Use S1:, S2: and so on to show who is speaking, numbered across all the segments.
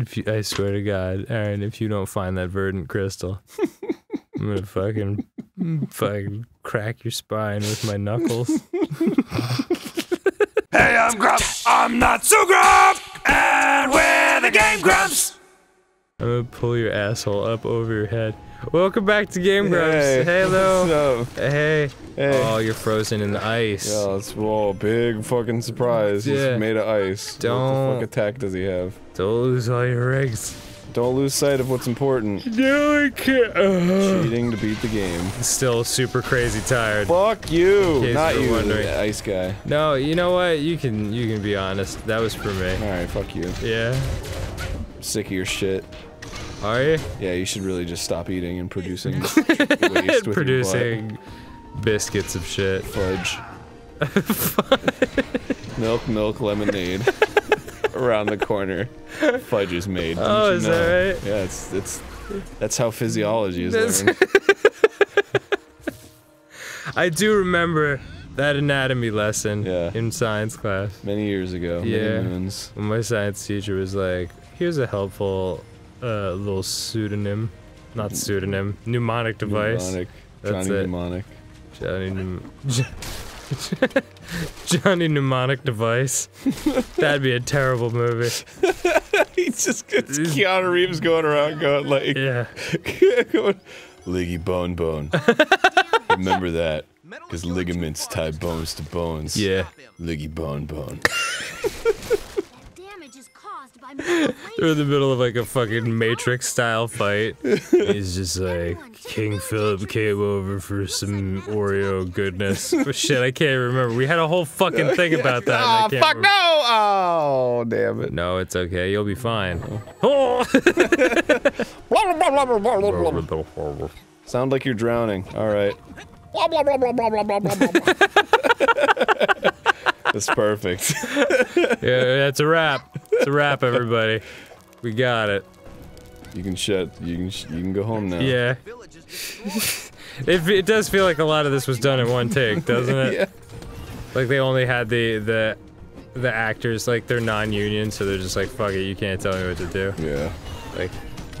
S1: If you, I swear to God, Arin, if you don't find that verdant crystal, I'm gonna fucking, fucking crack your spine with my knuckles.
S2: Hey, I'm Grump. I'm not so Grump. And we're the Game Grumps.
S1: I'm gonna pull your asshole up over your head. Welcome back to Game Grumps.
S3: Hey,
S1: Hello.
S3: what's up?
S1: Hey.
S3: Hey.
S1: Oh, you're frozen in the ice.
S3: Yeah, it's whoa, big fucking surprise.
S1: Yeah.
S3: He's made of ice.
S1: Don't-
S3: What the fuck attack does he have?
S1: Don't lose all your eggs.
S3: Don't lose sight of what's important.
S1: No, I can't. Ugh.
S3: Cheating to beat the game.
S1: Still super crazy tired.
S3: Fuck you, not you,
S1: wondering.
S3: the ice guy.
S1: No, you know what? You can you can be honest. That was for me.
S3: All right, fuck you.
S1: Yeah.
S3: Sick of your shit.
S1: Are you
S3: Yeah, you should really just stop eating and producing waste with your butt.
S1: producing biscuits of shit?
S3: fudge. milk, milk, lemonade. Around the corner, fudge is made. Didn't
S1: Oh,
S3: you
S1: is
S3: know?
S1: that right?
S3: Yeah, it's it's that's how physiology is
S1: That's-
S3: learned.
S1: I do remember that anatomy lesson
S3: Yeah.
S1: in science class.
S3: Many years ago.
S1: Yeah.
S3: Many moons.
S1: When my science teacher was like, "Here's a helpful uh, little pseudonym, not pseudonym, mnemonic device."
S3: Mnemonic.
S1: That's
S3: Johnny
S1: it.
S3: mnemonic.
S1: Johnny Mnem- Johnny mnemonic device. That'd be a terrible movie.
S3: he just gets Keanu Reeves going around going like,
S1: Yeah.
S3: going, Liggy bone bone. Remember that. Because ligaments tie bones to bones.
S1: Yeah.
S3: Liggy bone bone.
S4: Damage is caused by metal
S1: They're in the middle of like a fucking Matrix style fight. He's just like, King Philip came over for some Oreo goodness. But shit, I can't remember. We had a whole fucking thing about that. and I
S3: ah,
S1: can't
S3: fuck
S1: remember.
S3: no! Oh, damn it.
S1: No, it's okay. You'll be fine. Oh.
S3: Sound like you're drowning. Alright. That's perfect.
S1: yeah, that's a wrap. It's a wrap, everybody. We got it.
S3: You can shut. You can. Sh you can go home now.
S1: Yeah. it, it does feel like a lot of this was done in one take, doesn't it?
S3: Yeah.
S1: Like they only had the the the actors like they're non-union, so they're just like, fuck it, you can't tell me what to do.
S3: Yeah.
S1: Like,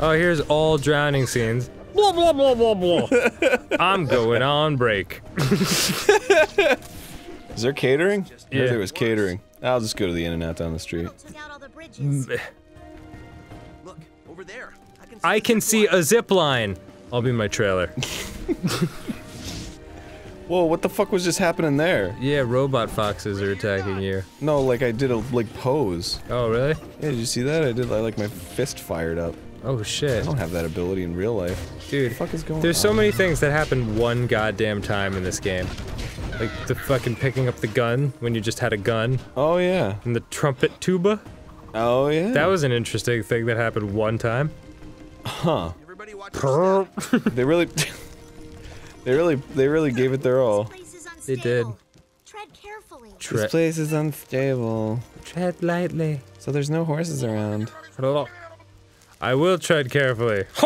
S1: oh, here's all drowning scenes. Blah blah blah blah blah. I'm going on break.
S3: Is there catering?
S1: Yeah.
S3: There was catering. I'll just go to the In and Out down the street.
S4: took out all the bridges. Eh.
S2: Look, over there. I can
S1: I can see a zip line. I'll be my trailer.
S3: Whoa! What the fuck was just happening there?
S1: Yeah, robot foxes are attacking you.
S3: No, like I did a like pose.
S1: Oh, really?
S3: Yeah, did you see that? I did. I like my fist fired up.
S1: Oh shit.
S3: I don't have that ability in real life.
S1: dude.
S3: What the fuck is going
S1: There's
S3: on?
S1: so many things that happen one goddamn time in this game. Like the fucking picking up the gun when you just had a gun,
S3: Oh yeah.
S1: and the trumpet tuba.
S3: Oh yeah.
S1: That was an interesting thing that happened one time.
S3: Huh.
S2: Everybody watch.
S3: They really. they really. They really gave it their all.
S4: This place is
S1: They did.
S4: Tread carefully.
S1: Tre-
S3: place is unstable,
S1: tread lightly.
S3: so there's no horses around.
S1: I will tread carefully.
S3: That's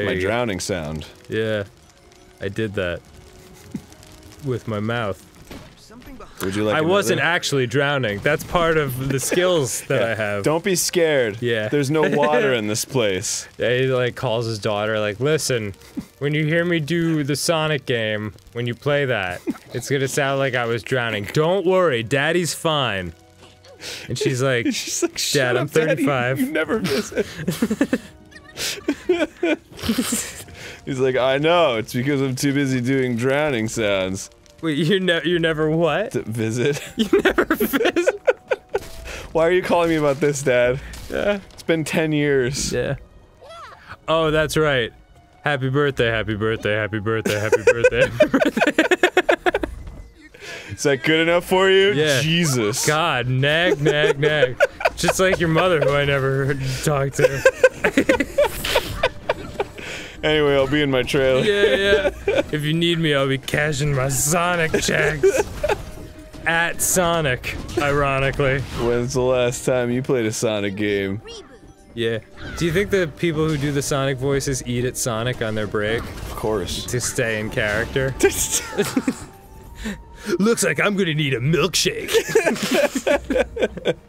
S1: There
S3: my
S1: you go.
S3: drowning sound.
S1: Yeah, I did that with my mouth.
S3: Would you like?
S1: I wasn't actually drowning. That's part of the skills that I have.
S3: Don't be scared.
S1: Yeah.
S3: There's no water in this place.
S1: Yeah, he like calls his daughter like, "Listen, when you hear me do the Sonic game, when you play that, it's gonna sound like I was drowning. Don't worry, Daddy's fine." And she's like,
S3: She's like, Shut
S1: Dad, I'm
S3: up, Daddy.
S1: 35.
S3: You never visit. He's like, I know. It's because I'm too busy doing drowning sounds
S1: "Wait, you ne- you never what?
S3: to visit.
S1: You never visit?"
S3: Why are you calling me about this, Dad?
S1: Yeah.
S3: It's been ten years.
S1: Yeah. Oh, that's right. Happy birthday, happy birthday, happy birthday, happy birthday. happy birthday.
S3: Is that good enough for you?
S1: Yeah.
S3: Jesus.
S1: God, nag, nag, nag. Just like your mother, who I never talked to.
S3: Anyway, I'll be in my trailer.
S1: Yeah, yeah. If you need me, I'll be cashing my Sonic checks. At Sonic, ironically.
S3: When's the last time you played a Sonic game?
S1: Yeah. Do you think the people who do the Sonic voices eat at Sonic on their break
S3: Of course.
S1: to stay in character? Looks like I'm gonna need a milkshake.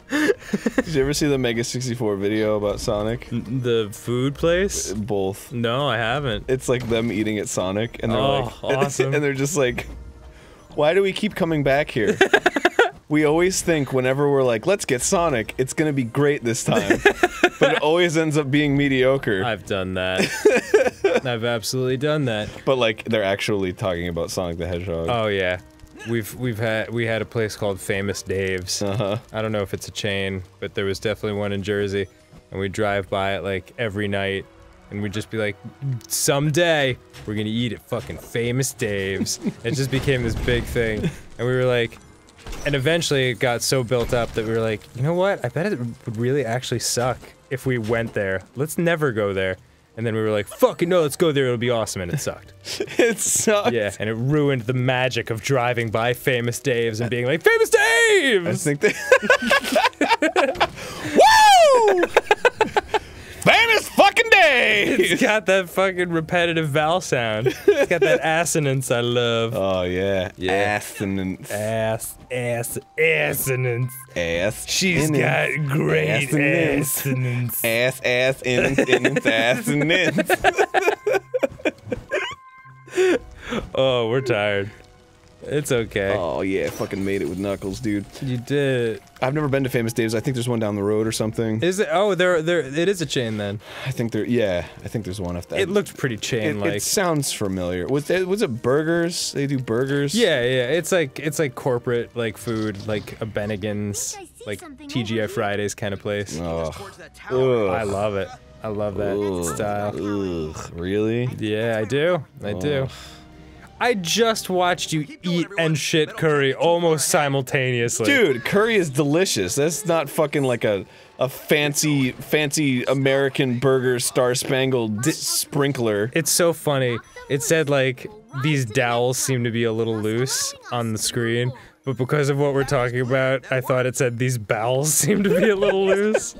S3: Did you ever see the Mega 64 video about Sonic?
S1: The food place?
S3: Uh, both.
S1: No, I haven't.
S3: It's like them eating at Sonic, and they're
S1: Oh,
S3: like,
S1: awesome.
S3: and they're just like, why do we keep coming back here? we always think whenever we're like, let's get Sonic, it's gonna be great this time, but it always ends up being mediocre.
S1: I've done that. I've absolutely done that.
S3: but like, they're actually talking about Sonic the Hedgehog.
S1: Oh yeah. We've we've had we had a place called Famous Dave's.
S3: Uh huh.
S1: I don't know if it's a chain, but there was definitely one in Jersey, and we drive by it like every night, and we'd just be like, someday we're gonna eat at fucking Famous Dave's. it just became this big thing, and we were like, and eventually it got so built up that we were like, you know what? I bet it would really actually suck if we went there. Let's never go there. And then we were like, fucking no, let's go there. It'll be awesome, and it sucked.
S3: it sucked.
S1: Yeah, and it ruined the magic of driving by Famous Dave's and being like, Famous
S3: I think they. Woo! Famous fucking day.
S1: It's got that fucking repetitive vowel sound. It's got that assonance I love.
S3: Oh yeah.
S1: Yeah.
S3: Assonance.
S1: Ass, ass, assonance.
S3: Ass.
S1: She's
S3: innance.
S1: got great
S3: Assonance.
S1: assonance.
S3: Ass, ass, innance, innance, assonance.
S1: Oh, we're tired. It's okay.
S3: Oh yeah, fucking made it with Knuckles, dude.
S1: You did.
S3: I've never been to Famous Dave's. I think there's one down the road or something.
S1: Is it? Oh, there, there. It is a chain then.
S3: I think there. Yeah, I think there's one. If that.
S1: It looked pretty chain-like.
S3: it sounds familiar. Was it? Was it burgers? They do burgers.
S1: Yeah, yeah. It's like it's like corporate like food, like a Bennigan's, like TGI. Fridays kind of place.
S3: Ugh.
S1: I love it. I love that
S3: Ugh.
S1: style.
S3: Ugh. Really?
S1: Yeah, I do. I do. I just watched you eat and shit curry almost simultaneously.
S3: Dude, curry is delicious. That's not fucking like a a fancy fancy American burger star spangled sprinkler.
S1: It's so funny. It said like these dowels seem to be a little loose on the screen, but because of what we're talking about, I thought it said these bowels seem to be a little loose.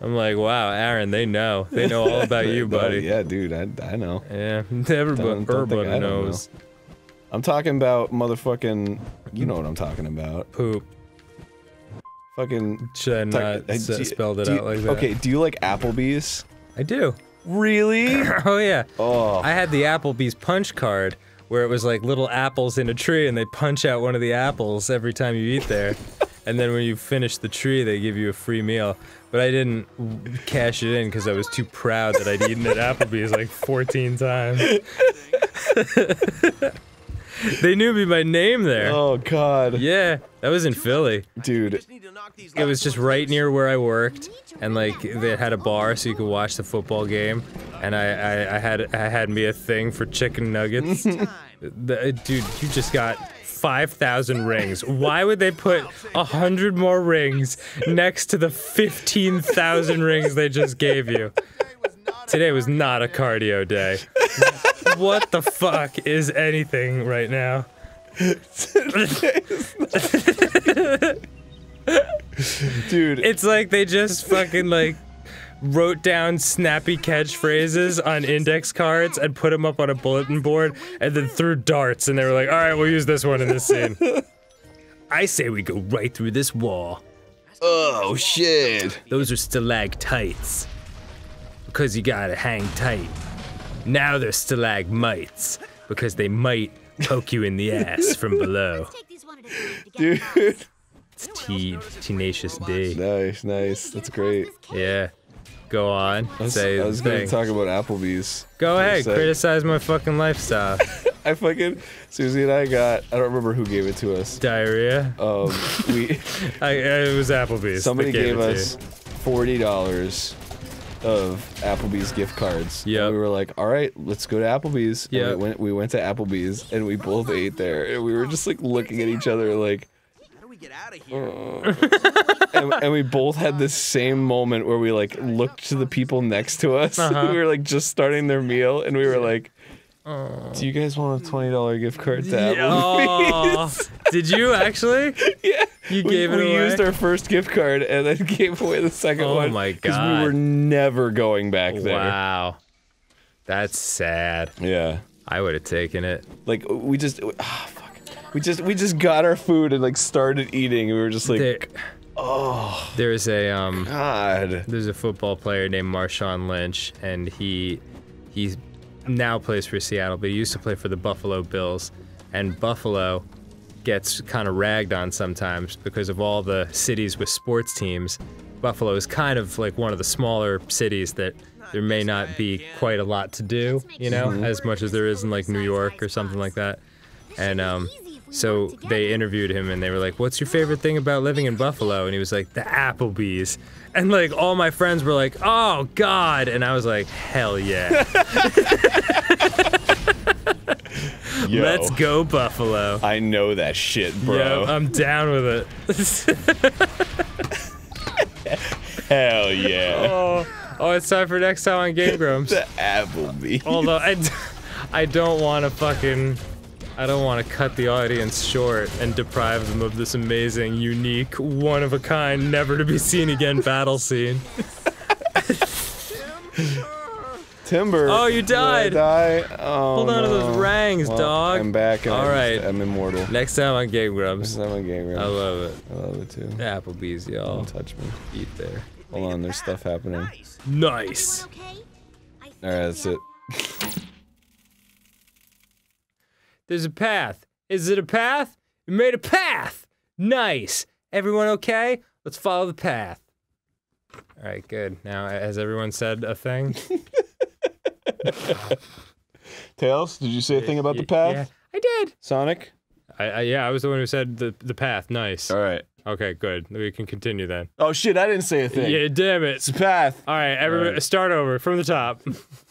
S1: I'm like, wow, Arin, they know. They know all about you, buddy.
S3: yeah, dude, I, I know.
S1: Yeah, everybody,
S3: Don't- don't
S1: everybody knows.
S3: I'm talking about motherfucking. You know what I'm talking about.
S1: Poop.
S3: Fucking.
S1: Should I not
S3: uh, do you-
S1: spelled it
S3: you-
S1: out like that?
S3: Okay, do you like Applebee's?
S1: I do.
S3: Really?
S1: Oh yeah.
S3: Oh.
S1: I had the Applebee's punch card where it was like little apples in a tree and they punch out one of the apples every time you eat there. and then when you finish the tree, they give you a free meal. But I didn't cash it in because I was too proud that I'd eaten at Applebee's like 14 times. they knew me by name there.
S3: oh God.
S1: Yeah, that was in Philly.
S3: Dude.
S1: It was just right near where I worked, and like they had a bar so you could watch the football game. And I, I, I had I had me a thing for chicken nuggets. The- uh, dude, you just got five thousand rings. Why would they put a hundred more rings next to the fifteen thousand rings they just gave you? Today was not a cardio day. what the fuck is anything right now?
S3: Dude.
S1: It's like they just fucking like wrote down snappy catchphrases on index cards and put them up on a bulletin board and then threw darts and they were like, all right, we'll use this one in this scene. I say we go right through this wall.
S3: oh shit.
S1: Those are stalactites. Because you gotta hang tight. Now they're stalagmites. Because they might poke you in the ass from below.
S4: Let's take these one at a time together.
S3: Dude.
S1: It's T Tenacious D.
S3: Nice, nice. That's great.
S1: Yeah. Go on.
S3: I was,
S1: Say
S3: I was gonna talk about Applebee's.
S1: Go ahead, criticize my fucking lifestyle.
S3: I fucking Susie and I got. I don't remember who gave it to us.
S1: Diarrhea.
S3: Um, we
S1: I, it was Applebee's.
S3: somebody
S1: that
S3: gave us forty dollars of Applebee's gift cards.
S1: Yeah.
S3: We were like, all right, let's go to Applebee's.
S1: Yeah.
S3: We went. We went to Applebee's and we both ate there, and we were just like looking at each other like.
S5: How do we get out of here?
S3: and, and we both had this same moment where we like looked to the people next to us.
S1: Uh-huh.
S3: we were like just starting their meal, and we were like, "Do you guys want a twenty dollar gift card to
S1: Yeah.
S3: Applebee's?"
S1: Aw. Did you actually?
S3: yeah,
S1: You
S3: we,
S1: gave it
S3: we
S1: away?
S3: used our first gift card and then gave away the second
S1: Oh
S3: one.
S1: my god!
S3: Because we were never going back there.
S1: Wow. That's sad.
S3: Yeah,
S1: I would have taken it.
S3: like we just. Ah, fuck. We just we just got our food and like started eating. and We were just like,
S1: There- Oh. There's a um.
S3: God.
S1: There's a football player named Marshawn Lynch, and he he now plays for Seattle, but he used to play for the Buffalo Bills. And Buffalo gets kind of ragged on sometimes because of all the cities with sports teams. Buffalo is kind of like one of the smaller cities that there may not be quite a lot to do, you know, as much as there is in like New York or something like that. And um, so they interviewed him and they were like, "What's your favorite thing about living in Buffalo?" And he was like, "The Applebee's." And like all my friends were like, "Oh God!" And I was like, "Hell yeah,
S3: Yo,
S1: let's go Buffalo."
S3: I know that shit, bro.
S1: Yeah, I'm down with it.
S3: Hell yeah.
S1: oh, oh, it's time for next time on Game Grumps.
S3: the Applebee.
S1: Although I, I don't want to fucking, I don't want to cut the audience short and deprive them of this amazing, unique, one of a kind, never to be seen again battle scene.
S3: Timber.
S1: Oh, you
S3: Did I
S1: died.
S3: die? Oh,
S1: Hold on to those rangs,
S3: Well,
S1: dog.
S3: I'm back. And
S1: All
S3: I'm,
S1: right.
S3: I'm immortal.
S1: Next time on Game Grumps.
S3: I'm a game Grumps.
S1: I love it.
S3: I love it too.
S1: Applebee's, y'all.
S3: Don't touch me.
S1: Eat there.
S3: Hold on, there's stuff happening.
S5: Nice.
S1: Nice.
S4: Okay?
S3: All right, that's it.
S1: There's a path. Is it a path? We made a path. Nice. Everyone okay? Let's follow the path. All right, good. Now, has everyone said a thing?
S3: Tails, did you say a thing about the path?
S1: Yeah, I did.
S3: Sonic?
S1: I, I yeah, I was the one who said the the path. Nice.
S3: All right.
S1: Okay, good. We can continue then.
S3: Oh shit, I didn't say a thing.
S1: Yeah, damn it.
S3: It's a path.
S1: All right, everyone,
S3: All right.
S1: start over from the top.